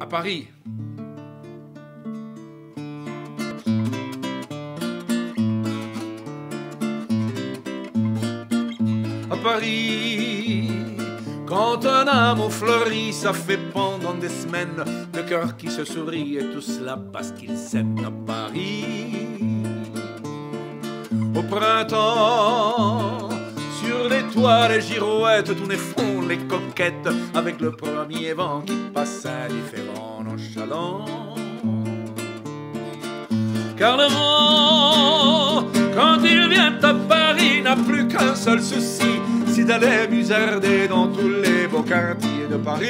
à Paris. À Paris, quand un amour fleurit, ça fait pendant des semaines le cœur qui se sourit et tout cela parce qu'ils s'aiment à Paris. Au printemps, sur les les girouettes tournent et font les coquettes avec le premier vent qui passe indifférent, nonchalant. Car le vent, quand il vient à Paris, n'a plus qu'un seul souci, c'est d'aller musarder dans tous les beaux quartiers de Paris.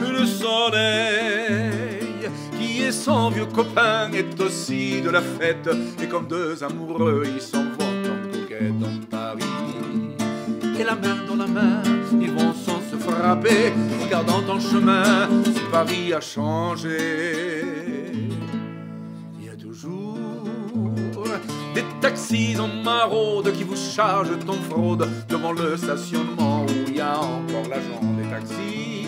Le soleil, qui est son vieux copain, est aussi de la fête, et comme deux amoureux, ils bouquet dans Paris. Et la main dans la main, ils vont sans se frapper, regardant en chemin si Paris a changé. Il y a toujours des taxis en maraude qui vous chargent en fraude devant le stationnement où il y a encore l'agent des taxis.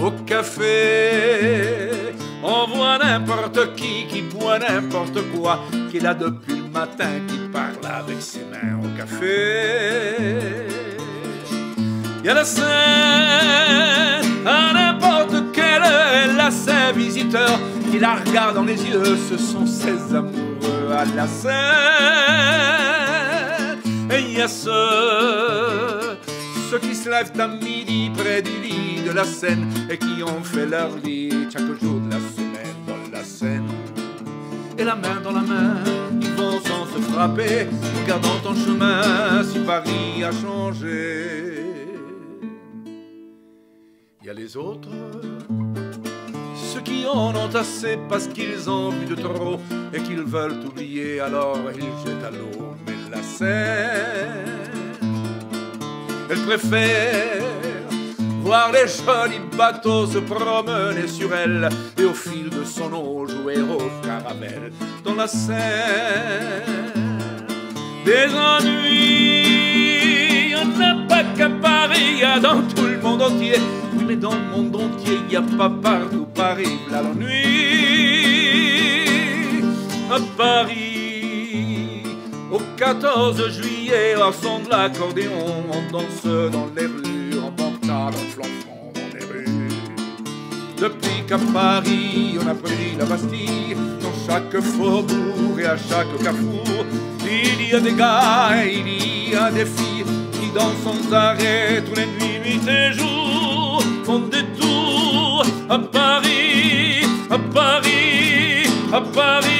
Au café, on voit n'importe qui qui boit n'importe quoi, qui est là depuis matin, qui parle avec ses mains au café. Il y a la scène, à n'importe quelle heure, elle a ses visiteurs qui la regardent dans les yeux, ce sont ses amoureux à la scène. Et il y a ceux, ceux qui se lèvent à midi près du lit de la Seine et qui ont fait leur lit chaque jour de la semaine dans la Seine. Et la main dans la main, frapper, regardant en chemin si Paris a changé. Il y a les autres, ceux qui en ont assez parce qu'ils ont vu de trop et qu'ils veulent oublier, alors ils jettent à l'eau. Mais la Seine, elle préfère voir les jolis bateaux se promener sur elle et au fil de son eau jouer au caramel dans la Seine. Des ennuis, y en a pas qu'à Paris, y a dans tout le monde entier. Oui, mais dans le monde entier, y a pas partout Paris, là l'ennui. À Paris, au 14 juillet, au de l'accordéon, on danse dans les rues, qu'à Paris on a pris la Bastille, dans chaque faubourg et à chaque carrefour, il y a des gars et il y a des filles qui dansent sans arrêt tous les nuits, nuit et jours, font des tours à Paris, à Paris, à Paris.